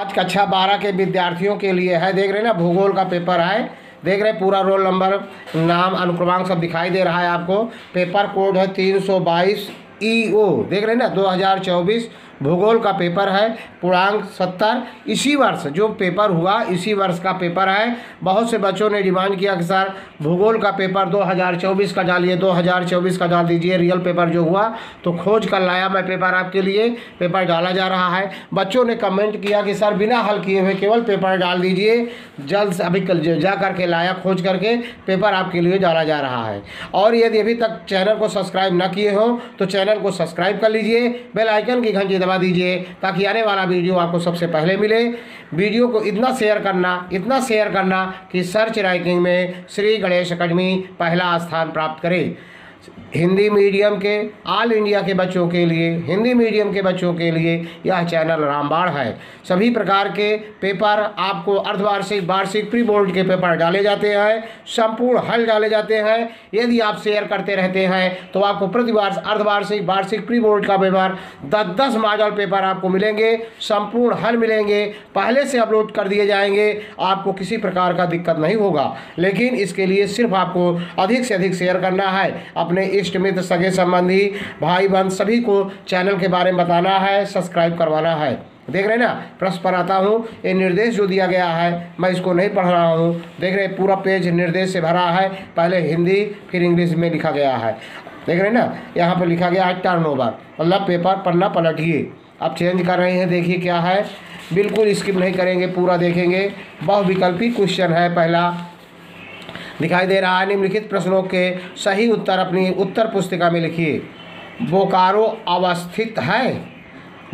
आज कक्षा बारह के विद्यार्थियों के लिए है। देख रहे ना, भूगोल का पेपर है। देख रहे पूरा रोल नंबर, नाम, अनुक्रमांक सब दिखाई दे रहा है आपको। पेपर कोड है तीन सौ बाईस ई ओ देख रहे ना, दो हज़ार चौबीस भूगोल का पेपर है, पूर्णांक सत्तर। इसी वर्ष, जो पेपर हुआ, इसी वर्ष का पेपर है। बहुत से बच्चों ने डिमांड किया कि सर, भूगोल का पेपर 2024 का डालिए 2024 का डाल दीजिए, रियल पेपर जो हुआ तो खोज कर लाया मैं पेपर आपके लिए। पेपर डाला जा रहा है। बच्चों ने कमेंट किया कि सर, बिना हल किए हुए केवल पेपर डाल दीजिए। जल्द से, अभी कल जा करके लाया, खोज करके पेपर आपके लिए डाला जा रहा है। और यदि अभी तक चैनल को सब्सक्राइब न किए हो तो चैनल को सब्सक्राइब कर लीजिए। बेल आइकन की घंटी दीजिए ताकि आने वाला वीडियो आपको सबसे पहले मिले। वीडियो को इतना शेयर करना, इतना शेयर करना कि सर्च रैंकिंग में श्री गणेश अकेडमी पहला स्थान प्राप्त करे। हिंदी मीडियम के ऑल इंडिया के बच्चों के लिए, हिंदी मीडियम के बच्चों के लिए यह चैनल रामबाण है। सभी प्रकार के पेपर आपको अर्धवार्षिक, वार्षिक प्री बोर्ड के पेपर डाले जाते हैं, संपूर्ण हल डाले जाते हैं। यदि आप शेयर करते रहते हैं तो आपको प्रतिवार्ष अर्धवार्षिक, वार्षिक प्री बोर्ड का पेपर, दस दस मॉडल पेपर आपको मिलेंगे, संपूर्ण हल मिलेंगे। पहले से अपलोड कर दिए जाएँगे, आपको किसी प्रकार का दिक्कत नहीं होगा। लेकिन इसके लिए सिर्फ़ आपको अधिक से अधिक शेयर करना है। अपने इष्ट मित्र, सगे संबंधी भाई बहन सभी को चैनल के बारे में बताना है, सब्सक्राइब करवाना है। देख रहे हैं ना, प्रश्न पर आता हूँ, ये निर्देश जो दिया गया है, मैं इसको नहीं पढ़ रहा हूँ। देख रहे पूरा पेज निर्देश से भरा है, पहले हिंदी, फिर इंग्लिश में लिखा गया है। देख रहे ना, यहाँ पर लिखा गया है टर्न ओवर मतलब पेपर पन्ना पलटिए। अब चेंज कर रहे हैं, देखिए क्या है। बिल्कुल स्किप नहीं करेंगे, पूरा देखेंगे। बहुविकल्पी क्वेश्चन है पहला। दिखाई दे रहा है। निम्नलिखित प्रश्नों के सही उत्तर अपनी उत्तर पुस्तिका में लिखिए। बोकारो अवस्थित है।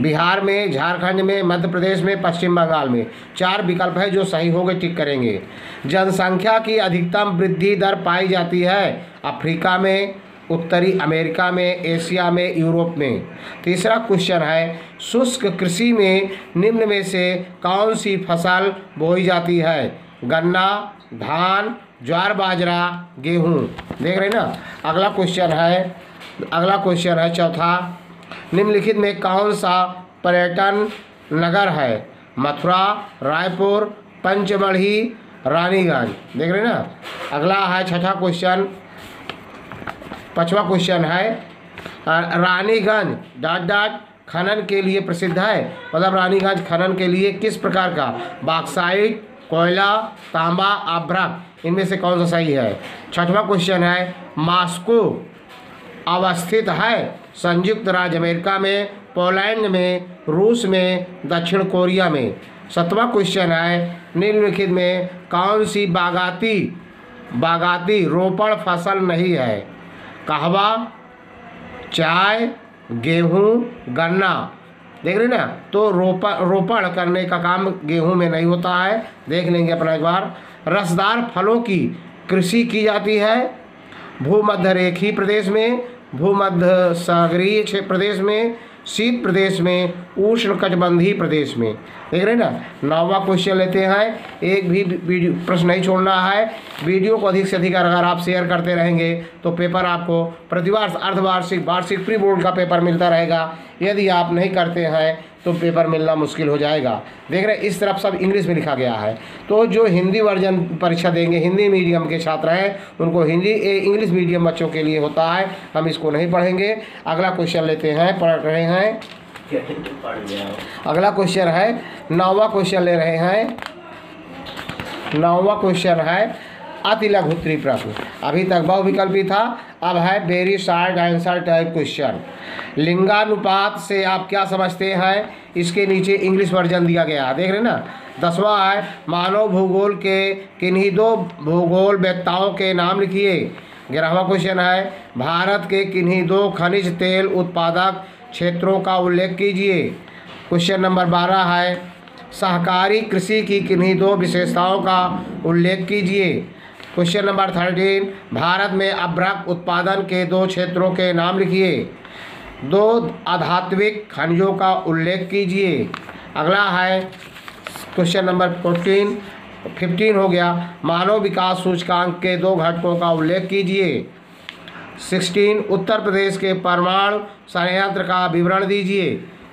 बिहार में, झारखंड में मध्य प्रदेश में, पश्चिम बंगाल में। चार विकल्प है जो सही होंगे, टिक करेंगे। जनसंख्या की अधिकतम वृद्धि दर पाई जाती है अफ्रीका में, उत्तरी अमेरिका में, एशिया में, यूरोप में। तीसरा क्वेश्चन है, शुष्क कृषि में निम्न में से कौन सी फ़सल बोई जाती है? गन्ना, धान, ज्वार, बाजरा, गेहूँ। देख रहे ना? अगला क्वेश्चन है, अगला क्वेश्चन है चौथा। निम्नलिखित में कौन सा पर्यटन नगर है? मथुरा, रायपुर, पंचमढ़ी, रानीगंज। देख रहे ना? अगला है छठा क्वेश्चन पांचवा क्वेश्चन है रानीगंज। डाट डाट, खनन के लिए प्रसिद्ध है। मतलब रानीगंज खनन के लिए किस प्रकार का? बाक्साइट कोयला, तांबा अभ्रक इनमें से कौन सा सही है? छठवा क्वेश्चन है, मास्को अवस्थित है संयुक्त राज्य अमेरिका में, पोलैंड में, रूस में, दक्षिण कोरिया में? सतवा क्वेश्चन है, निम्नलिखित में कौन सी बागाती बागाती रोपण फ़सल नहीं है? कहवा, चाय, गेहूँ, गन्ना। देख रहे ना? तो रोपा, रोपण करने का काम गेहूँ में नहीं होता है। देख लेंगे अपना एक बार। रसदार फलों की कृषि की जाती है। भूमध्य रेखी प्रदेश में, भूमध्य सागरीय प्रदेश में शीत प्रदेश में, उष्ण कटबंधी प्रदेश में। देख रहे ना? नौवा क्वेश्चन लेते हैं। एक भी वीडियो, प्रश्न नहीं छोड़ना है। वीडियो को अधिक से अधिक अगर आप शेयर करते रहेंगे तो पेपर आपको प्रतिवार्ष, अर्धवार्षिक, वार्षिक प्री बोर्ड का पेपर मिलता रहेगा। यदि आप नहीं करते हैं तो पेपर मिलना मुश्किल हो जाएगा। देख रहे हैं इस तरफ़ सब इंग्लिश में लिखा गया है। तो जो हिंदी वर्जन परीक्षा देंगे, हिंदी मीडियम के छात्र हैं, उनको हिंदी इंग्लिश मीडियम बच्चों के लिए होता है। हम इसको नहीं पढ़ेंगे। अगला क्वेश्चन लेते हैं, पढ़ रहे हैं। अगला क्वेश्चन है, नौवा क्वेश्चन ले रहे हैं। नौवा क्वेश्चन है अति लघुत्री प्रश्न अभी तक बहुविकल्पी था। अब है very short answer type question लिंगानुपात से आप क्या समझते हैं? इसके नीचे इंग्लिश वर्जन दिया गया। देख रहे ना? दसवां है, मानव भूगोल के किन्हीं दो भूगोल वेत्ताओं के नाम लिखिए। ग्यारहवां क्वेश्चन है, भारत के किन्हीं दो खनिज तेल उत्पादक क्षेत्रों का उल्लेख कीजिए। क्वेश्चन नंबर बारह है, सहकारी कृषि की किन्हीं दो विशेषताओं का उल्लेख कीजिए। क्वेश्चन नंबर थर्टीन, भारत में अभ्रक उत्पादन के दो क्षेत्रों के नाम लिखिए। दो आधात्विक खनिजों का उल्लेख कीजिए। अगला है क्वेश्चन नंबर फोर्टीन, फिफ्टीन हो गया। मानव विकास सूचकांक के दो घटकों का उल्लेख कीजिए। सिक्सटीन, उत्तर प्रदेश के परमाणु संयंत्र का विवरण दीजिए।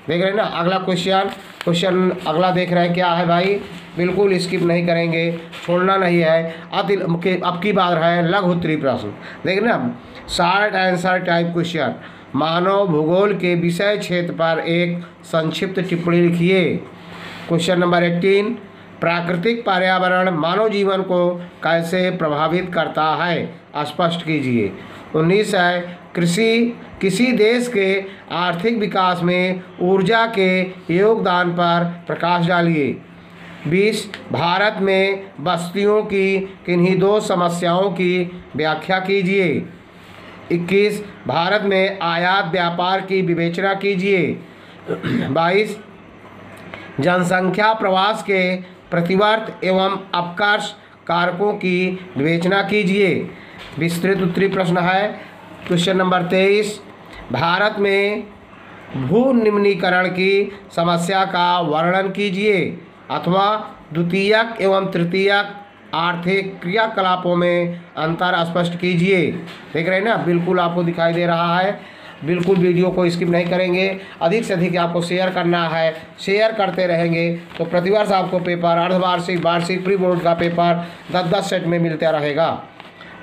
देख रहे हैं ना, अगला क्वेश्चन। क्वेश्चन अगला देख रहे हैं, क्या है भाई? बिल्कुल स्किप नहीं करेंगे, छोड़ना नहीं है। अति अब की बात है लघु उत्तरी प्रश्न। देख ना शार्ट आंसर टाइप क्वेश्चन मानव भूगोल के विषय क्षेत्र पर एक संक्षिप्त टिप्पणी लिखिए। क्वेश्चन नंबर एट्टीन प्राकृतिक पर्यावरण मानव जीवन को कैसे प्रभावित करता है? स्पष्ट कीजिए। उन्नीस है, कृषि किसी देश के आर्थिक विकास में ऊर्जा के योगदान पर प्रकाश डालिए। बीस, भारत में बस्तियों की, किन्हीं दो समस्याओं की व्याख्या कीजिए। इक्कीस, भारत में आयात व्यापार की विवेचना कीजिए। बाईस, जनसंख्या प्रवास के प्रतिवर्त एवं अपकर्ष कारकों की विवेचना कीजिए। विस्तृत उत्तरी प्रश्न है। क्वेश्चन नंबर तेईस भारत में भू निम्नीकरण की समस्या का वर्णन कीजिए अथवा द्वितीयक एवं तृतीयक आर्थिक क्रियाकलापों में अंतर स्पष्ट कीजिए। देख रहे हैं ना? बिल्कुल आपको दिखाई दे रहा है। बिल्कुल वीडियो को स्किप नहीं करेंगे। अधिक से अधिक आपको शेयर करना है। शेयर करते रहेंगे तो प्रतिवर्ष आपको पेपर, अर्धवार्षिक, वार्षिक प्री बोर्ड का पेपर दस दस सेट में मिलता रहेगा।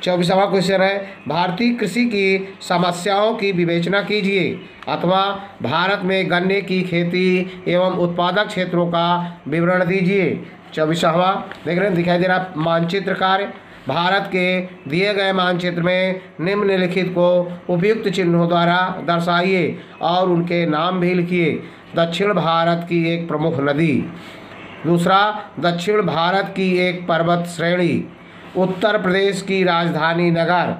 चौबीसवा क्वेश्चन है, भारतीय कृषि की समस्याओं की विवेचना कीजिए। अथवा भारत में गन्ने की खेती एवं उत्पादक क्षेत्रों का विवरण दीजिए। चौबीसवा देख रहे हैं, दिखाई दे रहा मानचित्र कार्य। भारत के दिए गए मानचित्र में निम्नलिखित को उपयुक्त चिन्हों द्वारा दर्शाइए और उनके नाम भी लिखिए। दक्षिण भारत की एक प्रमुख नदी। दूसरा, दक्षिण भारत की एक पर्वत श्रेणी। उत्तर प्रदेश की राजधानी नगर,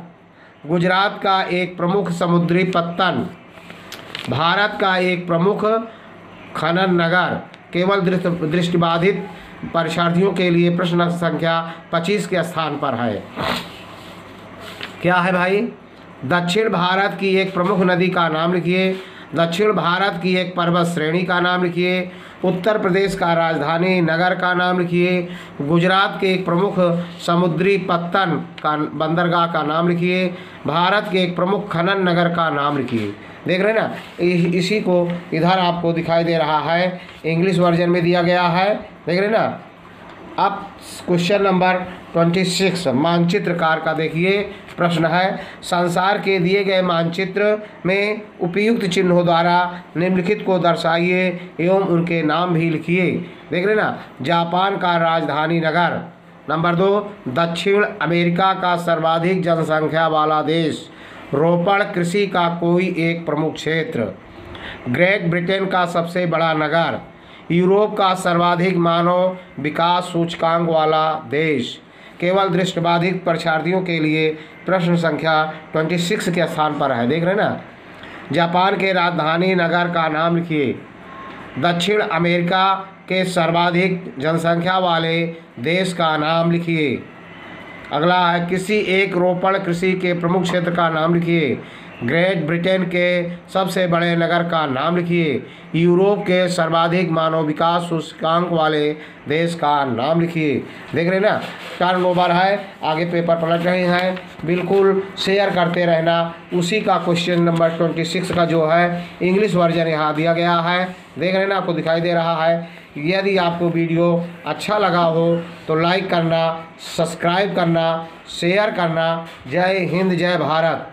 गुजरात का एक प्रमुख समुद्री पत्तन, भारत का एक प्रमुख खनन नगर, केवल दृष्टिबाधित परीक्षार्थियों के लिए प्रश्न संख्या 25 के स्थान पर है। क्या है भाई? दक्षिण भारत की एक प्रमुख नदी का नाम लिखिए। दक्षिण भारत की एक पर्वत श्रेणी का नाम लिखिए, उत्तर प्रदेश का राजधानी नगर का नाम लिखिए, गुजरात के एक प्रमुख समुद्री पत्तन का, बंदरगाह का नाम लिखिए, भारत के एक प्रमुख खनन नगर का नाम लिखिए। देख रहे हैं ना? इसी को इधर आपको दिखाई दे रहा है, इंग्लिश वर्जन में दिया गया है। देख रहे ना? अब क्वेश्चन नंबर ट्वेंटी सिक्स मानचित्रकार का देखिए, प्रश्न है, संसार के दिए गए मानचित्र में उपयुक्त चिन्हों द्वारा निम्नलिखित को दर्शाइए एवं उनके नाम भी लिखिए। देख रहे ना जापान का राजधानी नगर। नंबर दो, दक्षिण अमेरिका का सर्वाधिक जनसंख्या वाला देश। रोपण कृषि का कोई एक प्रमुख क्षेत्र। ग्रेट ब्रिटेन का सबसे बड़ा नगर। यूरोप का सर्वाधिक मानव विकास सूचकांक वाला देश। केवल दृष्टिबाधित परीक्षार्थियों के लिए प्रश्न संख्या 26 के स्थान पर है। देख रहे ना? जापान के राजधानी नगर का नाम लिखिए। दक्षिण अमेरिका के सर्वाधिक जनसंख्या वाले देश का नाम लिखिए। अगला है किसी एक रोपण कृषि के प्रमुख क्षेत्र का नाम लिखिए। ग्रेट ब्रिटेन के सबसे बड़े नगर का नाम लिखिए। यूरोप के सर्वाधिक मानव विकास सूचकांक वाले देश का नाम लिखिए। देख रहे ना? चार नंबर है। आगे पेपर पलट रहे हैं। बिल्कुल शेयर करते रहना। उसी का क्वेश्चन नंबर ट्वेंटी सिक्स का जो है इंग्लिश वर्जन यहाँ दिया गया है। देख रहे ना? आपको दिखाई दे रहा है। यदि आपको वीडियो अच्छा लगा हो तो लाइक करना सब्सक्राइब करना शेयर करना। जय हिंद, जय भारत।